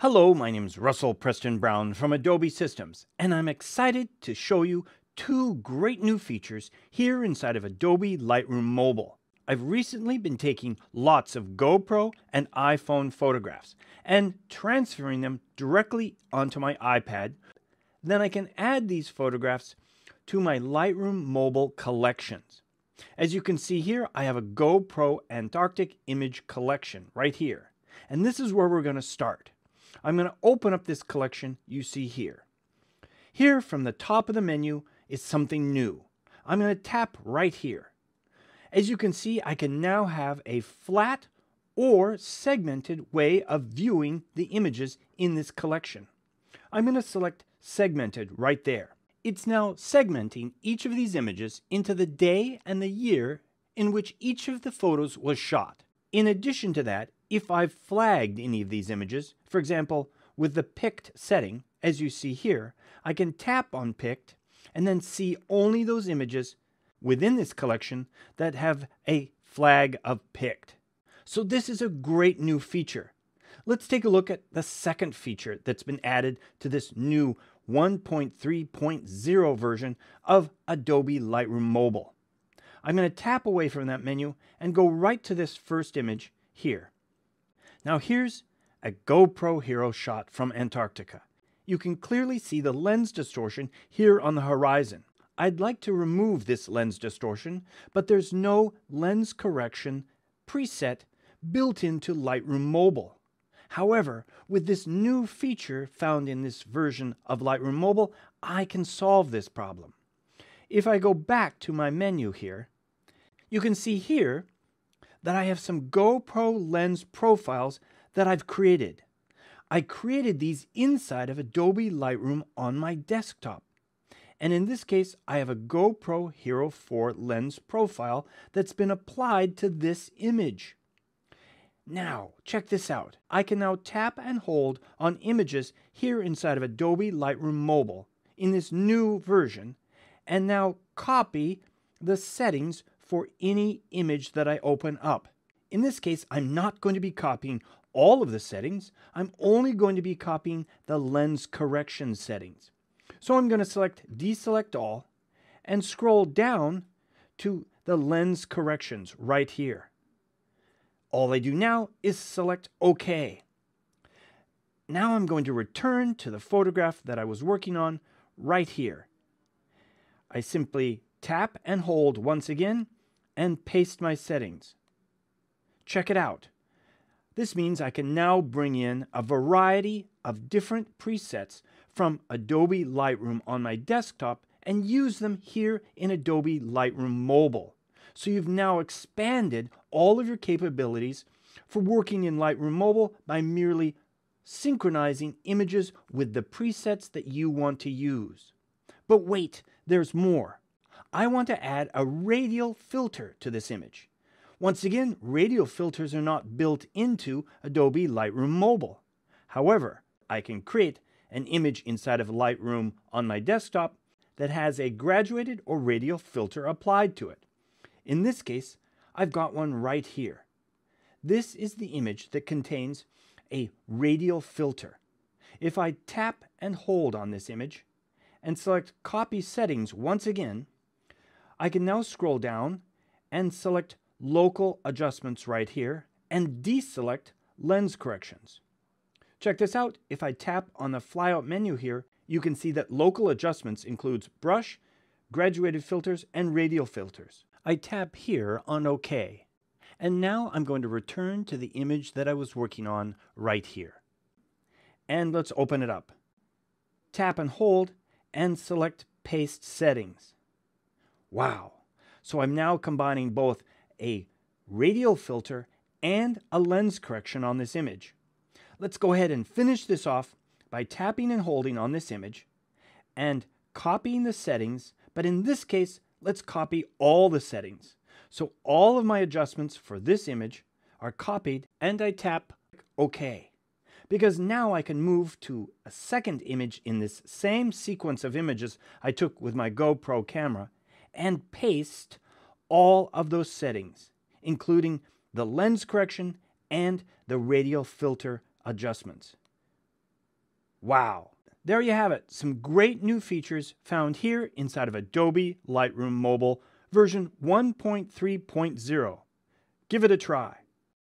Hello, my name is Russell Preston Brown from Adobe Systems, and I'm excited to show you two great new features here inside of Adobe Lightroom Mobile. I've recently been taking lots of GoPro and iPhone photographs and transferring them directly onto my iPad. Then I can add these photographs to my Lightroom Mobile collections. As you can see here, I have a GoPro Antarctic image collection right here. And this is where we're going to start. I'm going to open up this collection you see here. Here from the top of the menu is something new. I'm going to tap right here. As you can see, I can now have a flat or segmented way of viewing the images in this collection. I'm going to select segmented right there. It's now segmenting each of these images into the day and the year in which each of the photos was shot. In addition to that, if I've flagged any of these images, for example, with the picked setting, as you see here, I can tap on picked and then see only those images within this collection that have a flag of picked. So this is a great new feature. Let's take a look at the second feature that's been added to this new 1.3.0 version of Adobe Lightroom Mobile. I'm going to tap away from that menu and go right to this first image here. Now here's a GoPro Hero shot from Antarctica. You can clearly see the lens distortion here on the horizon. I'd like to remove this lens distortion, but there's no lens correction preset built into Lightroom Mobile. However, with this new feature found in this version of Lightroom Mobile, I can solve this problem. If I go back to my menu here, you can see here that I have some GoPro lens profiles that I've created. I created these inside of Adobe Lightroom on my desktop. And in this case, I have a GoPro Hero 4 lens profile that's been applied to this image. Now, check this out. I can now tap and hold on images here inside of Adobe Lightroom Mobile in this new version and now copy the settings for any image that I open up. In this case, I'm not going to be copying all of the settings. I'm only going to be copying the lens correction settings. So I'm going to select deselect all and scroll down to the lens corrections right here. All I do now is select OK. Now I'm going to return to the photograph that I was working on right here. I simply tap and hold once again and paste my settings. Check it out. This means I can now bring in a variety of different presets from Adobe Lightroom on my desktop and use them here in Adobe Lightroom Mobile. So you've now expanded all of your capabilities for working in Lightroom Mobile by merely synchronizing images with the presets that you want to use. But wait, there's more. I want to add a radial filter to this image. Once again, radial filters are not built into Adobe Lightroom Mobile. However, I can create an image inside of Lightroom on my desktop that has a graduated or radial filter applied to it. In this case, I've got one right here. This is the image that contains a radial filter. If I tap and hold on this image and select Copy Settings once again, I can now scroll down and select Local Adjustments right here and deselect Lens Corrections. Check this out. If I tap on the flyout menu here, you can see that Local Adjustments includes brush, graduated filters, and radial filters. I tap here on OK. And now I'm going to return to the image that I was working on right here. And let's open it up. Tap and hold and select Paste Settings. Wow. So I'm now combining both a radial filter and a lens correction on this image. Let's go ahead and finish this off by tapping and holding on this image and copying the settings, but in this case, let's copy all the settings. So all of my adjustments for this image are copied and I tap OK. Because now I can move to a second image in this same sequence of images I took with my GoPro camera and paste all of those settings, including the lens correction and the radial filter adjustments. Wow! There you have it, some great new features found here inside of Adobe Lightroom Mobile version 1.3.0. Give it a try.